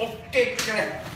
追っていね